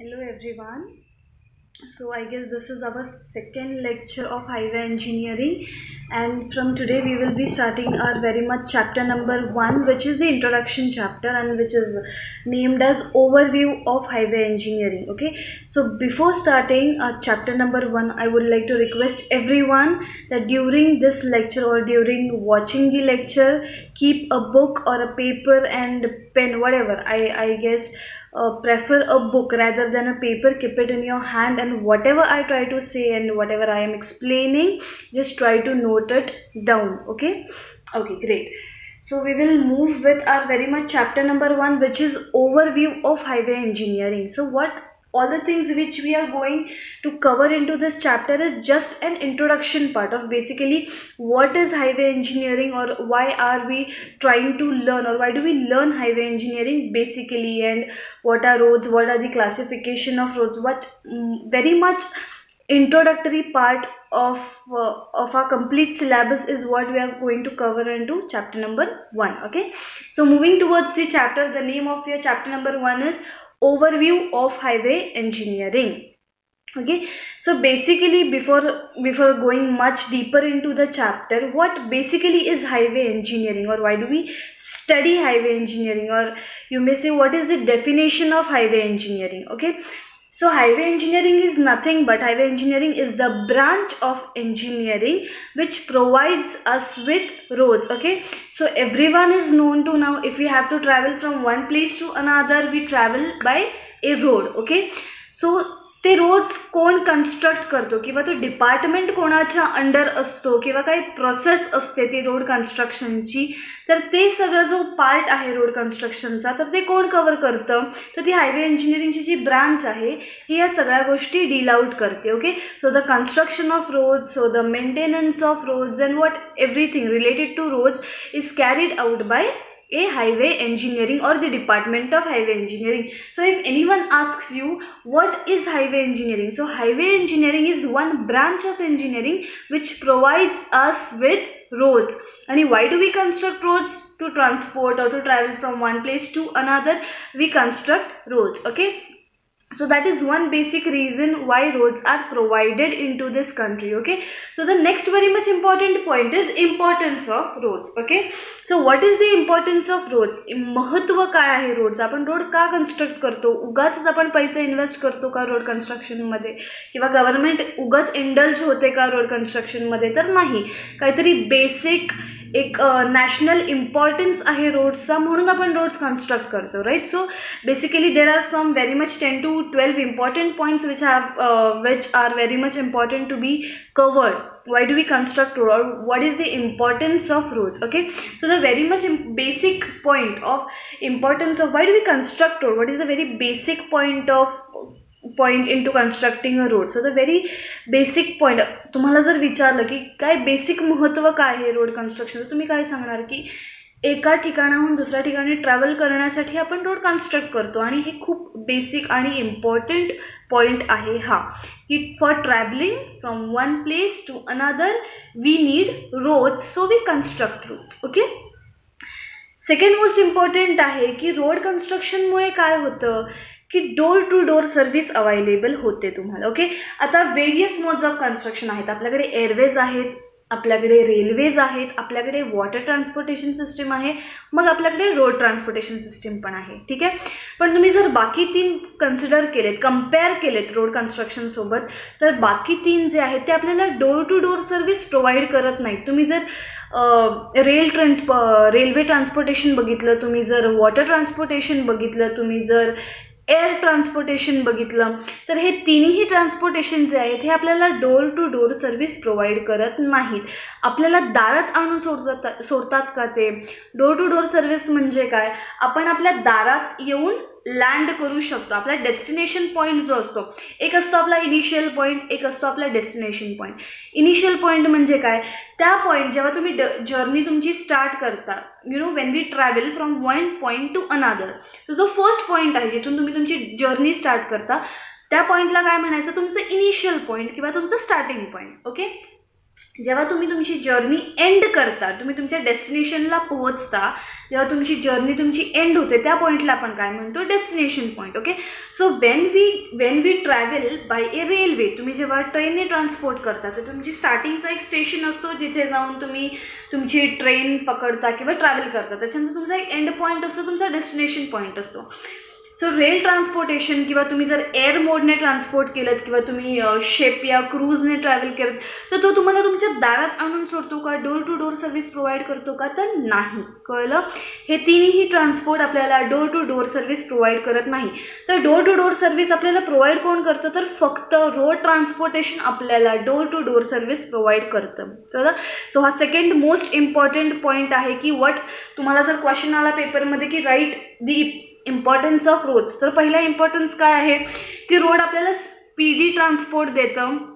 Hello everyone. So I guess this is our second lecture of highway engineering. And from today we will be starting our very much chapter number 1 which is the introduction chapter and which is named as overview of highway engineering okay? So before starting uh, chapter number 1 I would like to request everyone that during this lecture or during watching the lecture keep a book or a paper and pen whatever. I I guess uh, prefer a book rather than a paper keep it in your hand and whatever i try to say and whatever i am explaining just try to note it down okay? Okay great. So we will move with our very much chapter number one which is overview of highway engineering. So what all the things which we are going to cover into this chapter is just an introduction part of basically what is highway engineering or why are we trying to learn or why do we learn highway engineering basically and what are roads what are the classification of roads what mm, very much introductory part of uh, of our complete syllabus is what we are going to cover into chapter number 1 okay? So moving towards the chapter the name of your chapter number 1 is overview of highway engineering okay? So basically before before going much deeper into the chapter what basically is highway engineering or why do we study highway engineering? Or you may say what is the definition of highway engineering okay so highway engineering is nothing but highway engineering is the branch of engineering which provides us with roads. Okay. So everyone is known to now if we have to travel from one place to another we travel by a road. Okay. So ते रोज कोण construct करतो? किंवा तो department कोणाच्या under असतो? किंवा काही process असते ती रोड कन्स्ट्रक्शनची तर ते सगळं जो पार्ट आहे रोड कन्स्ट्रक्शनचा तर ते कोण कवर करतं? तर ती हायवे इंजिनिअरिंगची जी ब्रांच आहे ही या सगळ्या गोष्टी डील आउट करते okay so the construction of roads so the maintenance of roads and what everything related to roads is carried out by a highway engineering or the department of highway engineering. So if anyone asks you what is highway engineering? So highway engineering is one branch of engineering which provides us with roads. And why do we construct roads? To transport or to travel from one place to another we construct roads okay so that is one basic reason why roads are provided into this country okay so the next very much important point is importance of roads okay so what is the importance of roads महत्त्व काय आहे रोडचं आपण road का construct करतो उगाच आपण पैसे invest करतो का रोड कन्स्ट्रक्शनमध्ये किंवा गव्हर्नमेंट उगाच इंडल्ज होते का रोड कन्स्ट्रक्शनमध्ये तर नाही काहीतरी बेसिक एक नॅशनल इम्पॉर्टन्स आहे रोड्सचा म्हणून आपण रोड्स कन्स्ट्रक्ट करतो right so basically there are some very much ten to twelve important points which have which are very much important to be covered why do we construct road or what is the importance of roads okay so the very much basic point of importance of why do we construct road what is the very basic point of point in to constructing a road so the very basic point तुम्हाला जर विचारलं की काय basic महत्त्व काय आहे road कन्स्ट्रक्शनचं तुम्ही काय सांगणार की एका ठिकाणाहून दुसऱ्या ठिकाणी ट्रॅव्हल करण्यासाठी आपण रोड कन्स्ट्रक्ट करतो आणि हे खूप बेसिक आणि इम्पॉर्टंट पॉईंट आहे हा. की for travelling from one place to another we need road so we construct road okay second most important आहे की रोड कन्स्ट्रक्शनमुळे काय होतं? की door to door service available होते तुम्हाला ओके आता वेरियस मोड्स ऑफ कन्स्ट्रक्शन आहेत. आपल्याकडे एअरवेज आहेत आपल्याकडे रेल्वेज आहेत आपल्याकडे वॉटर ट्रान्सपोर्टेशन सिस्टीम आहे मग आपल्याकडे रोड ट्रान्सपोर्टेशन सिस्टीम पण आहे ठीक आहे? पण तुम्ही जर बाकी तीन कन्सिडर केलेत कंपेअर केलेत रोड कन्स्ट्रक्शनसोबत तर बाकी तीन जे आहेत ते आपल्याला door to door service provide करत नाहीत. तुम्ही जर रेल ट्रान्सप रेल्वे ट्रान्सपोर्टेशन बघितलं तुम्ही जर वॉटर ट्रान्सपोर्टेशन बघितलं तुम्ही जर एअर ट्रान्सपोर्टेशन बघितलं तर हे तिन्ही ट्रान्सपोर्टेशन जे आहेत हे आपल्याला door to door service provide करत नाहीत. आपल्याला दारात आणून सोडतात सोडतात का ते? डोर टू डोअर सर्व्हिस म्हणजे काय? आपण आपल्या दारात येऊन लँड करू शकतो. आपला डेस्टिनेशन पॉईंट जो असतो एक असतो आपला इनिशियल पॉईंट एक असतो आपला डेस्टिनेशन पॉईंट इनिशियल पॉईंट म्हणजे काय? त्या पॉईंट जेव्हा तुम्ही ड जर्नी तुमची स्टार्ट करता you know when we travel from one point to another तो जो फर्स्ट पॉईंट आहे जिथून तुम्ही तुमची जर्नी स्टार्ट करता त्या पॉईंटला काय म्हणायचं? तुमचं इनिशियल पॉईंट किंवा तुमचं स्टार्टिंग पॉईंट ओके जेव्हा तुम्ही तुमची जर्नी एंड करता तुम्ही तुमच्या डेस्टिनेशनला पोहोचता जेव्हा तुमची जर्नी तुमची एंड होते त्या पॉईंटला आपण काय म्हणतो? Destination point okay so when we when we travel by a railway तुम्ही जेव्हा ट्रेनने ट्रान्सपोर्ट करता तर तुमची स्टार्टिंगचा एक स्टेशन असतो जिथे जाऊन तुम्ही तुमची ट्रेन पकडता किंवा ट्रॅव्हल करता. त्याच्यानंतर तुमचा एक एंड पॉईंट असतो तुमचा डेस्टिनेशन पॉईंट असतो. सो रेल ट्रान्सपोर्टेशन किंवा तुम्ही जर एअर मोडने ट्रान्सपोर्ट केलं किंवा तुम्ही शेप या क्रूजने ट्रॅव्हल केलं तर तो तुम्हाला तुमच्या दारात आणून सोडतो का? Door to door service provide करतो का? तर नाही. कळलं? हे तिन्ही ट्रान्सपोर्ट आपल्याला door to door service provide करत नाही. तर डोर टू डोर सर्व्हिस आपल्याला प्रोव्हाइड कोण करतं? तर फक्त रोड ट्रान्सपोर्टेशन आपल्याला door to door service provide करतं. कळलं? सो हा सेकंड मोस्ट इम्पॉर्टंट पॉईंट आहे की वट तुम्हाला जर क्वेश्चन आला पेपरमध्ये की write the importance of roads तर पहिला इम्पॉर्टन्स काय आहे? की रोड आपल्याला स्पीडी ट्रान्सपोर्ट देतं.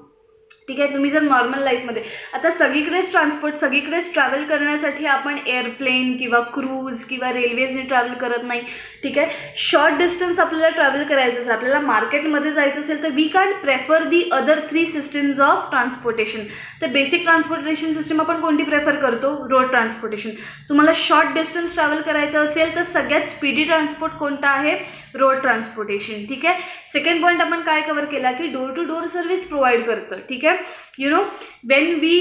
ठीक आहे तुम्ही जर नॉर्मल लाईफमध्ये आता सगळीकडेच ट्रान्सपोर्ट सगळीकडेच ट्रॅव्हल करण्यासाठी आपण एअरप्लेन किंवा क्रूज किंवा रेल्वेजने ट्रॅव्हल करत नाही. ठीक आहे शॉर्ट डिस्टन्स आपल्याला ट्रॅव्हल करायचं असेल आपल्याला मार्केटमध्ये जायचं असेल तर we can prefer the other three systems of transportation तर बेसिक ट्रान्सपोर्टेशन सिस्टम आपण कोणती प्रेफर करतो? रोड ट्रान्सपोर्टेशन तुम्हाला शॉर्ट डिस्टन्स ट्रॅव्हल करायचं असेल तर सगळ्यात स्पीडी ट्रान्सपोर्ट कोणता आहे? रोड ट्रान्सपोर्टेशन ठीक आहे? सेकंड पॉईंट आपण काय कवर केला की door to door service provide करतं ठीक आहे? You know when we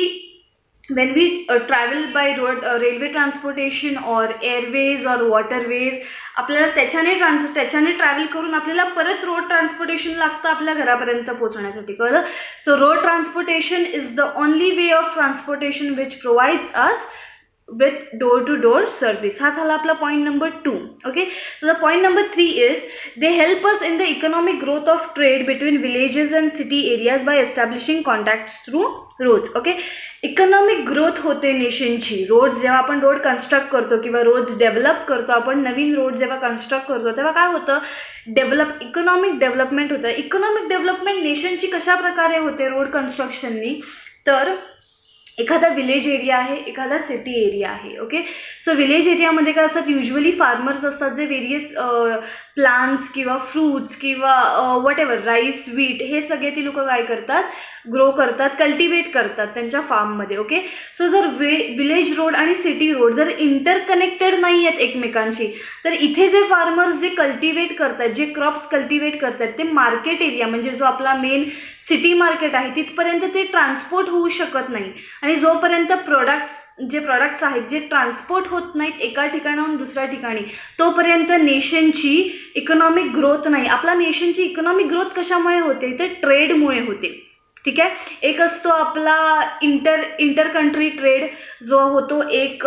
when we uh, travel by road uh, railway transportation or airways or waterways आपल्याला त्याच्याने ट्रान्स त्याच्याने ट्रॅव्हल करून आपल्याला परत रोड ट्रान्सपोर्टेशन लागतं आपल्या घरापर्यंत पोहोचण्यासाठी कळलं? So road transportation is the only way of transportation which provides us with door to door service हा झाला आपला point number two okay so the point number three is they help us in the economic growth of trade between villages and city areas by establishing contacts through roads okay economic growth होते नेशनची roads जेव्हा आपण road construct करतो किंवा roads develop करतो आपण नवीन road जेव्हा construct करतो तेव्हा काय होतं? डेव्हलप इकॉनॉमिक डेव्हलपमेंट होतं. इकॉनॉमिक डेव्हलपमेंट नेशनची कशा प्रकारे होते रोड कन्स्ट्रक्शननी तर एखादा विलेज एरिया आहे एखादा सिटी एरिया आहे ओके सो विलेज एरियामध्ये काय असतात? युजली फार्मर्स असतात जे व्हेरियस प्लांट्स किंवा फ्रूट्स किंवा वॉट एव्हर राईस वीट हे सगळे ती लोकं काय करतात? ग्रो करतात कल्टिवेट करतात त्यांच्या फार्ममध्ये ओके सो जर वे विलेज रोड आणि सिटी रोड जर इंटरकनेक्टेड नाही आहेत एकमेकांशी तर इथे जे फार्मर्स जे कल्टिवेट करतात जे क्रॉप्स कल्टिवेट करतात ते मार्केट एरिया म्हणजे जो आपला मेन सिटी मार्केट आहे तिथपर्यंत ते ट्रान्सपोर्ट होऊ शकत नाही. आणि जोपर्यंत प्रोडक्ट्स जे प्रॉडक्ट्स आहेत जे ट्रान्सपोर्ट होत नाहीत एका ठिकाणाहून दुसऱ्या ठिकाणी तोपर्यंत नेशनची इकॉनॉमिक ग्रोथ नाही. आपला नेशनची इकॉनॉमिक ग्रोथ कशामुळे होते? तर ट्रेडमुळे होते. ठीक आहे? एक असतो आपला इंटर इंटर कंट्री ट्रेड जो होतो एक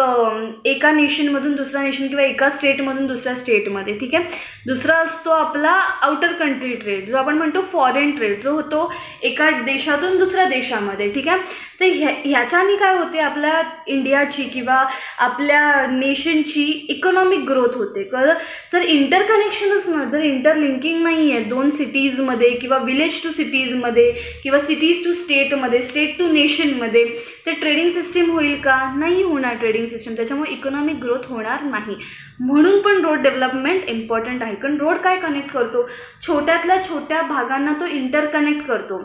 एका नेशनमधून दुसऱ्या नेशन किंवा एका स्टेटमधून दुसऱ्या स्टेटमध्ये ठीक आहे? दुसरा असतो आपला आउटर कंट्री ट्रेड जो आपण म्हणतो फॉरेन ट्रेड जो होतो एका देशातून दुसऱ्या देशामध्ये ठीक आहे? तर ह्या ह्याच्याने काय होते? आपल्या इंडियाची किंवा आपल्या नेशनची इकॉनॉमिक ग्रोथ होते. कळलं? जर इंटरकनेक्शनच न जर इंटरलिंकिंग नाही आहे दोन सिटीजमध्ये किंवा विलेज टू सिटीजमध्ये किंवा सिटी सिटीज टू स्टेटमध्ये स्टेट टू नेशनमध्ये ते ट्रेडिंग सिस्टीम होईल का? नाही होणार ट्रेडिंग सिस्टीम त्याच्यामुळे इकॉनॉमिक ग्रोथ होणार नाही. म्हणून पण रोड डेव्हलपमेंट इम्पॉर्टंट आहे. कारण रोड काय कनेक्ट करतो? छोट्यातल्या छोट्या भागांना तो इंटरकनेक्ट करतो.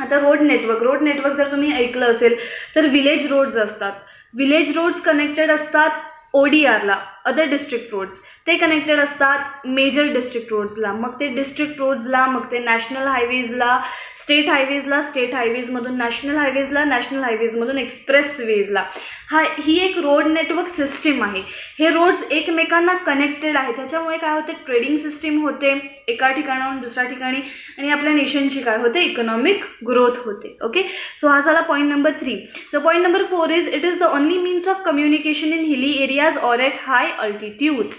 आता रोड नेटवर्क रोड नेटवर्क जर तुम्ही ऐकलं असेल तर विलेज रोड्स असतात. विलेज रोड्स कनेक्टेड असतात ओ डी आरला अदर डिस्ट्रिक्ट रोड्स ते कनेक्टेड असतात मेजर डिस्ट्रिक्ट रोड्सला मग ते डिस्ट्रिक्ट रोड्सला मग ते नॅशनल हायवेजला स्टेट हायवेजला स्टेट हायवेजमधून नॅशनल हायवेजला नॅशनल हायवेजमधून एक्सप्रेस वेजला हा ही एक रोड नेटवर्क सिस्टीम आहे. हे रोड्स एकमेकांना कनेक्टेड आहे त्याच्यामुळे काय होते? ट्रेडिंग सिस्टीम होते एका ठिकाणाहून दुसऱ्या ठिकाणी आणि आपल्या नेशनची काय होते? इकॉनॉमिक ग्रोथ होते. ओके सो हा झाला point number three so point number four is it is the only means of communication in hilly areas or at high altitude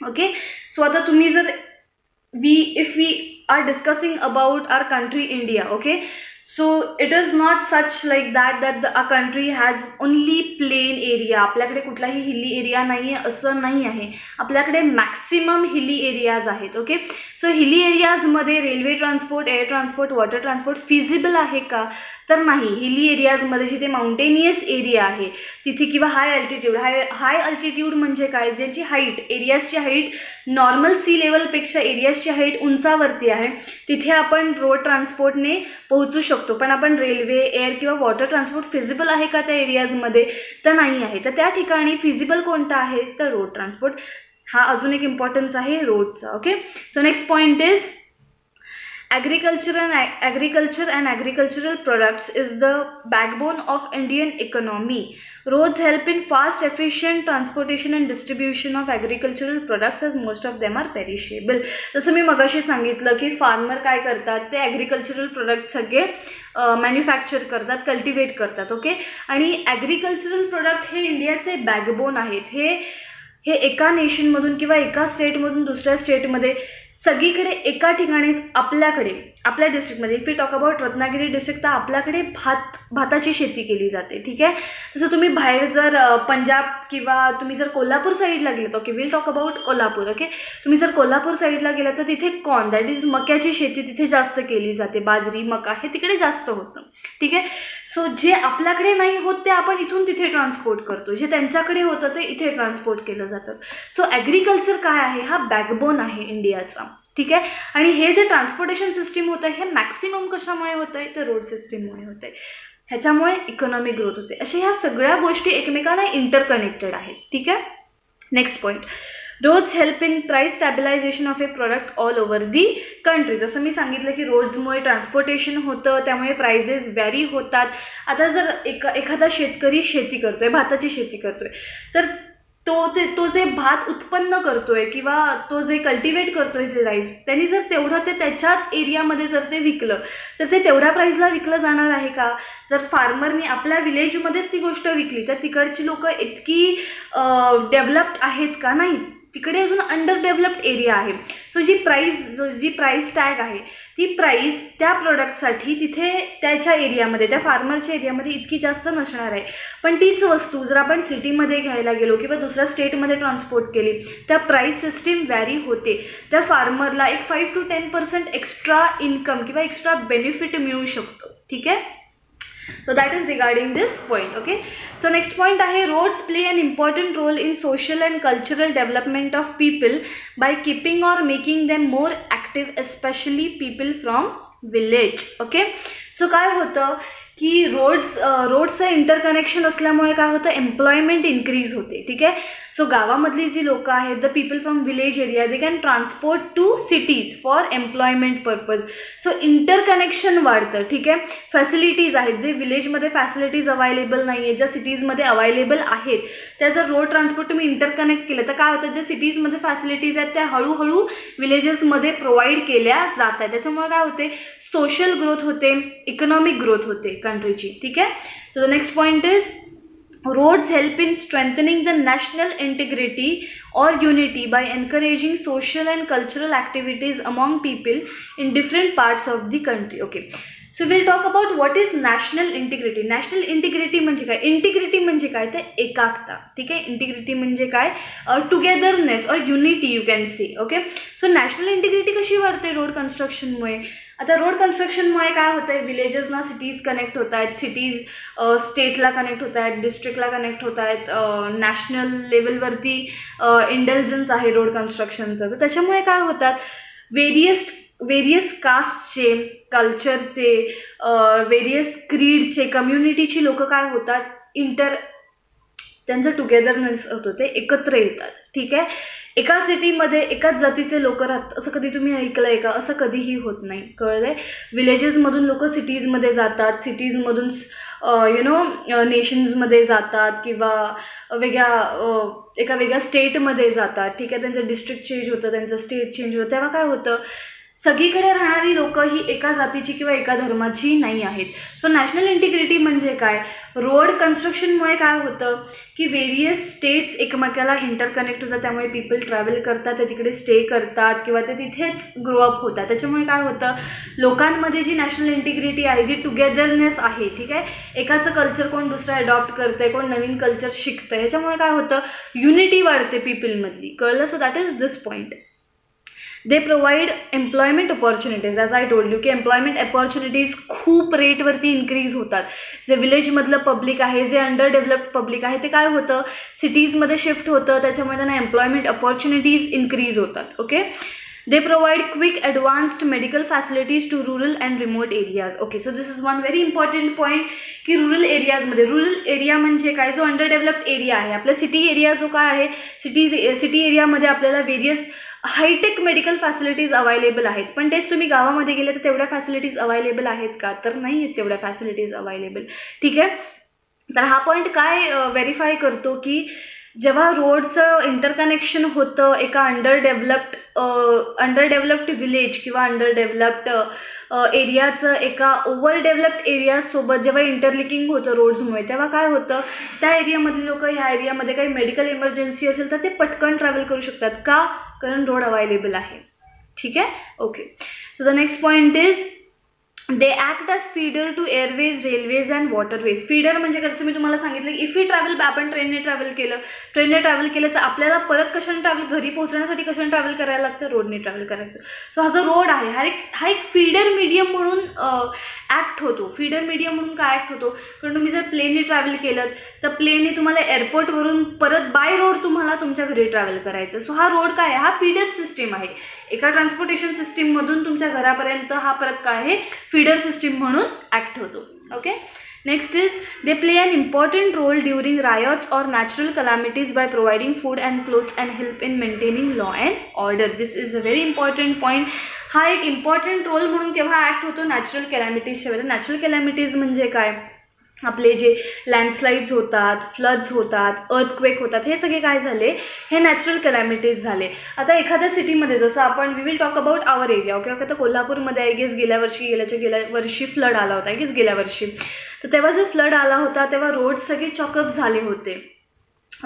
okay so आता तुम्ही जर we if we are discussing about our country India okay so it is not such like that that the a country has only plain area आपल्याकडे कुठलाही hilly area नाही आहे असं नाही आहे. आपल्याकडे मॅक्सिमम हिली एरियाज आहेत okay so hilly एरियाजमध्ये railway transport air transport water transport feasible आहे का? तर नाही. हिली एरियाजमध्ये जिथे माउंटेनियस एरिया आहे तिथे किंवा हाय अल्टिट्यूड हाय हाय अल्टिट्यूड म्हणजे काय? ज्यांची हाईट एरियाजची हाईट नॉर्मल सी लेवलपेक्षा एरियाजची हाईट उंचावरती आहे तिथे आपण रोड ट्रान्सपोर्टने पोहोचू शकतो. पण आपण रेल्वे एअर किंवा वॉटर ट्रान्सपोर्ट फिजिबल आहे का त्या एरियाजमध्ये तर नाही आहे. तर त्या ठिकाणी फिजिबल कोणतं आहे? तर रोड ट्रान्सपोर्ट हा अजून एक इम्पॉर्टन्स आहे रोडचा okay so next point is agriculture and agriculture and agricultural products is the backbone of Indian economy roads help in fast efficient transportation and distribution of agricultural products as most of them are perishable जसं मी मगाशी सांगितलं की farmer काय करतात? ते agricultural product सगळे manufacture करतात कल्टिवेट करतात ओके आणि ॲग्रिकल्चरल प्रोडक्ट हे इंडियाचे बॅकबोन आहेत. हे हे एका नेशनमधून किंवा एका स्टेटमधून दुसऱ्या स्टेटमध्ये सगळीकडे एका ठिकाणी आपल्याकडे आपल्या डिस्ट्रिक्टमध्ये if you talk about Ratnagiri district तर आपल्याकडे भात भाताची शेती केली जाते ठीक आहे? जसं तुम्ही बाहेर जर पंजाब किंवा तुम्ही जर कोल्हापूर साईडला गेलात okay will talk about Kolhapur okay तुम्ही जर कोल्हापूर साईडला गेलात तर तिथे कॉर्न दॅट इज मक्याची शेती तिथे जास्त केली जाते. बाजरी मका हे तिकडे जास्त होतं ठीक आहे? सो जे आपल्याकडे नाही होत ते आपण इथून तिथे ट्रान्सपोर्ट करतो. जे त्यांच्याकडे होतं ते इथे ट्रान्सपोर्ट केलं जातं. सो ॲग्रिकल्चर काय आहे? हा बॅकबोन आहे इंडियाचा. ठीक आहे? आणि हे जे ट्रान्सपोर्टेशन सिस्टीम होतं हे मॅक्सिमम कशामुळे होतं आहे तर रोड सिस्टीममुळे होतं आहे ह्याच्यामुळे इकॉनॉमिक ग्रोथ होते अशा ह्या सगळ्या गोष्टी एकमेकांना इंटरकनेक्टेड आहेत. ठीक आहे? Next point roads help in price stabilization of a product all over the country जसं मी सांगितलं की रोड्समुळे ट्रान्सपोर्टेशन होतं त्यामुळे प्राइजेस व्हॅरी होतात. आता जर एका एखादा शेतकरी शेती करतोय भाताची शेती करतोय तर तो ते तो जे भात उत्पन्न करतोय किंवा तो जे कल्टिवेट करतोय जे राईस त्यांनी जर तेवढं ते त्याच्याच एरियामध्ये जर ते विकलं तर ते तेवढ्या प्राईजला विकलं जाणार आहे का? जर फार्मरनी आपल्या विलेजमध्येच ती गोष्ट विकली तर तिकडची लोकं इतकी डेव्हलप्ड आहेत का? नाही. तिकडे अजून अंडर डेव्हलप्ड एरिया आहे. सो जी प्राईस जी प्राईस टॅग आहे ती प्राईस त्या प्रोडक्टसाठी तिथे त्याच्या एरियामध्ये त्या फार्मरच्या एरियामध्ये इतकी जास्त नसणार आहे. पण तीच वस्तू जर आपण सिटीमध्ये घ्यायला गेलो किंवा दुसऱ्या स्टेटमध्ये ट्रान्सपोर्ट केली त्या प्राईस सिस्टीम व्हॅरी होते. त्या फार्मरला एक five to ten percent extra income किंवा एक्स्ट्रा बेनिफिट मिळू शकतो. ठीक आहे? So that is regarding this point okay so next point ahe roads play an important role in social and cultural development of people by keeping or making them more active especially people from village okay so काय होतं की roads रोड्सचं interconnection असल्यामुळे काय होतं employment increase होते ठीक आहे so गावामधली जी लोकं आहेत the people from village area they can transport to cities for employment purpose so interconnection वाढतं ठीक आहे? फॅसिलिटीज आहेत जे विलेजमध्ये फॅसिलिटीज अवेलेबल नाही आहेत ज्या सिटीजमध्ये अवेलेबल आहेत त्या जर रोड ट्रान्सपोर्ट तुम्ही इंटरकनेक्ट केलं तर काय होतं? ज्या सिटीजमध्ये फॅसिलिटीज आहेत त्या हळूहळू विलेजेसमध्ये प्रोव्हाइड केल्या जात आहेत. त्याच्यामुळे काय होते? सोशल ग्रोथ होते इकॉनॉमिक ग्रोथ होते कंट्रीची ठीक आहे? So the next point is Roads help in strengthening the national integrity or unity by encouraging social and cultural activities among people in different parts of the country. Okay. So will talk about what is national integrity national integrity म्हणजे काय integrity म्हणजे काय तर एकाग्रता ठीक आहे integrity म्हणजे काय टुगेदरनेस और unity you can see okay so national integrity कशी वाढते रोड कन्स्ट्रक्शनमुळे आता रोड कन्स्ट्रक्शनमुळे काय होतं आहे विलेजेसना सिटीज कनेक्ट होत आहेत. सिटीज स्टेटला कनेक्ट होत आहेत. डिस्ट्रिक्टला कनेक्ट होत आहेत. नॅशनल लेवलवरती इंटेलिजन्स आहे रोड कन्स्ट्रक्शनचं तर त्याच्यामुळे काय होतात? वेरियस वेरियस कास्टचे कल्चरचे वेरियस क्रीडचे कम्युनिटीची लोक काय होतात? इंटर त्यांचं टुगेदरनेस होतं ते एकत्र येतात. ठीक आहे? एका सिटीमध्ये एकाच जातीचे लोक राहतात. असं कधी तुम्ही ऐकलं आहे का? असं कधीही होत नाही. कळलं आहे विलेजेसमधून लोक सिटीजमध्ये जातात. सिटीजमधून यु नो नेशन्समध्ये जातात किंवा वेगळ्या एका वेगळ्या स्टेटमध्ये जातात. ठीक आहे? त्यांचं डिस्ट्रिक्ट चेंज होतं त्यांचं स्टेट चेंज होतं. तेव्हा काय होतं? सगळीकडे राहणारी लोक ही एका जातीची किंवा एका धर्माची नाही आहेत. सो नॅशनल इंटिग्रिटी म्हणजे काय? रोड कन्स्ट्रक्शनमुळे काय होतं? की वेरियस स्टेट्स एकमेकाला इंटरकनेक्ट होतात त्यामुळे पीपल ट्रॅव्हल करतात ते तिकडे स्टे करतात किंवा ते तिथेच ग्रोअप होतात. त्याच्यामुळे काय होतं? लोकांमध्ये जी नॅशनल इंटिग्रिटी आहे जी टुगेदरनेस आहे ठीक आहे? एकाचं कल्चर कोण दुसरं अडॉप्ट करतंय कोण नवीन कल्चर शिकतं ह्याच्यामुळे काय होतं? युनिटी वाढते पीपलमधली कळलं? So that is this point they provide employment opportunities as I told you की एम्प्लॉयमेंट ऑपॉर्च्युनिटीज खूप रेटवरती इन्क्रीज होतात. जे विलेजमधलं पब्लिक आहे जे अंडर डेव्हलप्ड पब्लिक आहे ते काय होतं? सिटीजमध्ये शिफ्ट होतं त्याच्यामुळे त्यांना एम्प्लॉयमेंट ऑपॉर्च्युनिटीज इन्क्रीज होतात. Okay they provide quick advanced medical facilities to rural and remote areas okay so this is one very important point की रुरल एरियाजमध्ये रुरल एरिया म्हणजे काय? जो अंडर डेव्हलप्ड एरिया आहे. आपला सिटी एरिया जो काय आहे? सिटी सिटी एरियामध्ये आपल्याला various hitech medical facilities available आहेत. पण तेच तुम्ही गावामध्ये गेले तर तेवढ्या फॅसिलिटीज अवेलेबल आहेत का? तर नाही आहेत तेवढ्या फॅसिलिटीज अवेलेबल ठीक आहे? तर हा पॉईंट काय व्हेरीफाय करतो की जेव्हा रोडचं इंटरकनेक्शन होतं एका under developed under developed village किंवा अंडर डेव्हलप्ड एरियाचं एका ओव्हर डेव्हलप्ड एरियासोबत जेव्हा इंटरलिकिंग होतं रोड्समुळे तेव्हा काय होतं? त्या एरियामधली लोक ह्या एरियामध्ये काही मेडिकल इमर्जन्सी असेल तर ते पटकन ट्रॅव्हल करू शकतात. का? कारण रोड अवेलेबल आहे. ठीक आहे? Okay so the next point is they act as feeder to airways railways and waterways feeder म्हणजे कसं? मी तुम्हाला सांगितलं इफ यू ट्रॅव्हल आपण ट्रेनने ट्रॅव्हल केलं. ट्रेनने ट्रॅव्हल केलं तर आपल्याला परत कशाने ट्रॅव्हल घरी पोहोचण्यासाठी कशाने ट्रॅव्हल करायला लागतं? रोडने ट्रॅव्हल करायचं. सो हा जो रोड आहे हा एक हा एक फीडर मीडियम म्हणून ॲक्ट होतो. फीडर मीडियम म्हणून काय ॲक्ट होतो? कारण तुम्ही जर प्लेनने ट्रॅव्हल केलं तर प्लेनने तुम्हाला एअरपोर्टवरून परत बाय रोड तुम्हाला तुमच्या घरी ट्रॅव्हल करायचं. सो हा रोड काय आहे? हा फीडर सिस्टीम आहे. एका ट्रान्सपोर्टेशन सिस्टीममधून तुमच्या घरापर्यंत हा परत काय आहे? फीडर सिस्टीम म्हणून ॲक्ट होतो. Okay next is they play an important role during riots or natural calamities by providing food and clothes and help in maintaining law and order this is a very important point हा एक important role म्हणून केव्हा act होतो? Natural कॅलॅमिटीजच्या वेळेला. Natural calamities म्हणजे काय? आपले जे लँडस्लाईड्स होतात फ्लड्स होतात अर्थक्वेक होतात हे सगळे काय झाले? हे नॅचरल कलॅमिटीज झाले. आता एखाद्या सिटीमध्ये जसं आपण we will talk about our area okay okay तर कोल्हापूरमध्ये आय गेस गेल्या वर्षी गेल्याच्या गेल्या वर्षी फ्लड आला होता आय गेस गेल्या वर्षी. तर तेव्हा जो फ्लड आला होता तेव्हा रोड सगळे चॉकअप झाले होते.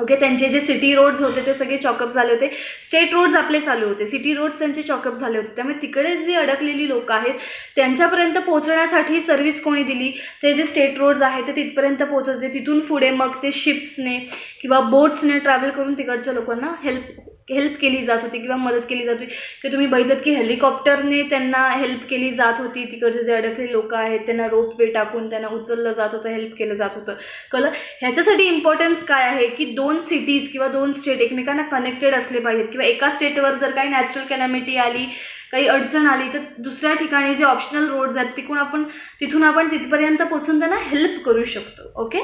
ओके त्यांचे जे सिटी रोड्स होते ते सगळे चॉकअप झाले होते. स्टेट रोड्स आपले चालू होते. सिटी रोड्स त्यांचे चॉकअप झाले होते. त्यामुळे तिकडे जी अडकलेली लोक आहेत त्यांच्यापर्यंत पोहोचण्यासाठी सर्व्हिस कोणी दिली? ते जे स्टेट रोड्स आहेत ते तिथपर्यंत पोहोचवते तिथून पुढे मग ते शिप्सने किंवा बोट्सने ट्रॅव्हल करून तिकडच्या लोकांना हेल्प हेल्प केली जात होती किंवा मदत केली जात होती. की तुम्ही बघितलं की हेलिकॉप्टरने त्यांना हेल्प केली जात होती. तिकडचे जे अडकले लोक आहेत त्यांना रोप वे टाकून त्यांना उचललं जात होतं हेल्प केलं जात होतं. कळलं? ह्याच्यासाठी इम्पॉर्टन्स काय आहे की दोन सिटीज किंवा दोन स्टेट एकमेकांना कनेक्टेड असले पाहिजेत. किंवा एका स्टेटवर जर काही नॅचरल कॅनॅमिटी आली काही अडचण आली तर दुसऱ्या ठिकाणी जे ऑप्शनल रोड्स आहेत तिकडून आपण तिथून आपण तिथपर्यंत पोचून त्यांना हेल्प करू शकतो. Okay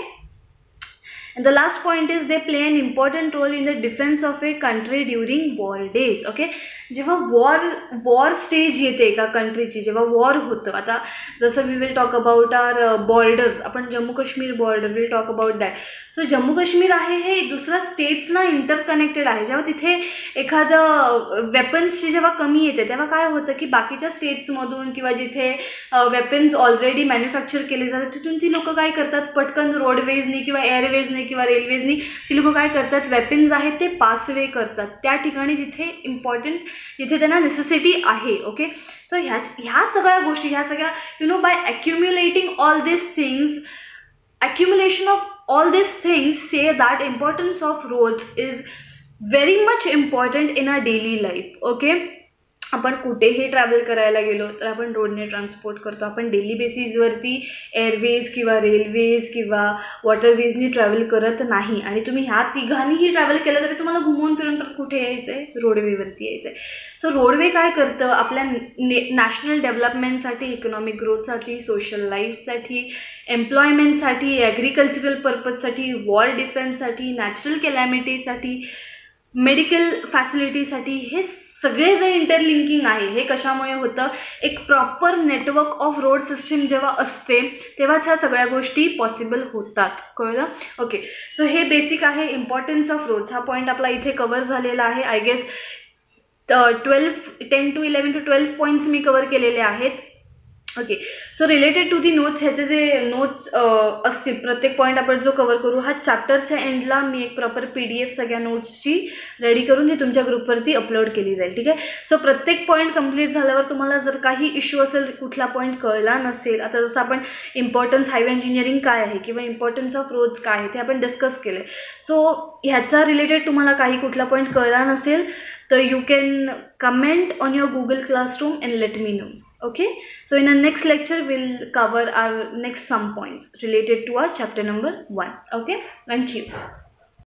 And the last point is they play an important role in the defense of a country during war days. Okay. जेव्हा वॉर वॉर स्टेज येते एका कंट्रीची जेव्हा वॉर होतं आता जसं we will talk about our borders आपण Jammu Kashmir border will talk about that so Jammu Kashmir आहे हे दुसऱ्या स्टेट्सना इंटरकनेक्टेड आहे. जेव्हा तिथे एखादं uh, वेपन्सची जेव्हा कमी येते तेव्हा काय होतं की बाकीच्या स्टेट्समधून किंवा जिथे वेपन्स ऑलरेडी मॅन्युफॅक्चर केले जातात तिथून ती लोकं काय करतात? पटकन रोडवेजनी किंवा एअरवेजनी किंवा रेल्वेजनी ती लोकं काय करतात? वेपन्स आहेत ते पासवे करतात. त्या ठिकाणी जिथे इम्पॉर्टंट जिथे त्यांना नेसेसिटी आहे ओके सो ह्या ह्या सगळ्या गोष्टी ह्या सगळ्या you know by accumulating all this things accumulation of all this things say that importance of roles is very much important in a daily life okay आपण कुठेही ट्रॅव्हल करायला गेलो तर आपण रोडने ट्रान्सपोर्ट करतो. आपण डेली बेसिसवरती एअरवेज किंवा रेल्वेज किंवा वॉटरवेजनी ट्रॅव्हल करत नाही. आणि तुम्ही ह्या तिघांनीही ट्रॅव्हल केलं तरी तुम्हाला घुमवून फिरून परत कुठे यायचं आहे रोडवेवरती यायचं आहे सो रोडवे काय करतं? आपल्या ने नॅशनल डेव्हलपमेंटसाठी इकॉनॉमिक ग्रोथसाठी सोशल लाईफसाठी एम्प्लॉयमेंटसाठी ॲग्रिकल्चरल पर्पजसाठी वॉर डिफेन्ससाठी नॅचरल कॅलॅमिटीसाठी मेडिकल फॅसिलिटीसाठी हे सगळे जे इंटरलिंकिंग आहे हे कशामुळे होतं? एक proper network of road system जेव्हा असते तेव्हाच ह्या सगळ्या गोष्टी पॉसिबल होतात. कळलं? ओके सो हे बेसिक आहे इम्पॉर्टन्स ऑफ रोड्स हा पॉईंट आपला इथे कवर झालेला आहे. I guess twelve ten to eleven to twelve points me cover केलेले आहेत. Okay so related to the notes ह्याचे जे नोट्स असतील प्रत्येक पॉईंट आपण जो कवर करू हा चॅप्टरच्या एंडला मी एक प्रॉपर पी डी एफ सगळ्या नोट्सची रेडी करून ती तुमच्या ग्रुपवरती अपलोड केली जाईल ठीक आहे? सो प्रत्येक पॉईंट कंप्लीट झाल्यावर तुम्हाला जर काही इश्यू असेल कुठला पॉईंट कळला नसेल आता जसं आपण इम्पॉर्टन्स हायवे इंजिनिअरिंग काय आहे किंवा इम्पॉर्टन्स ऑफ रोड्स काय आहे ते आपण डिस्कस केले सो ह्याच्या रिलेटेड तुम्हाला काही कुठला पॉईंट कळला नसेल तर you can comment on your Google classroom and let me know okay? So in the next lecture we'll cover our next some points related to our chapter number one. Okay? Thank you